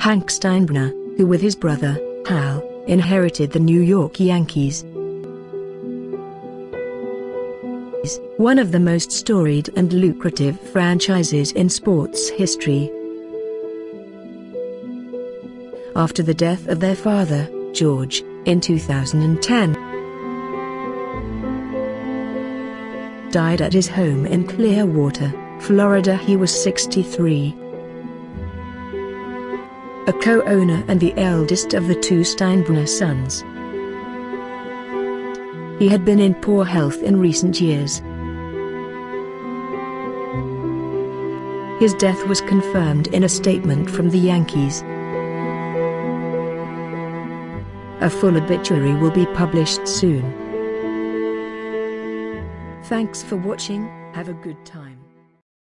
Hank Steinbrenner, who with his brother, Hal, inherited the New York Yankees. One of the most storied and lucrative franchises in sports history. After the death of their father, George, in 2010, died at his home in Clearwater, Florida he was 63. A co-owner and the eldest of the two Steinbrenner sons. He had been in poor health in recent years. His death was confirmed in a statement from the Yankees. A full obituary will be published soon. Thanks for watching, have a good time.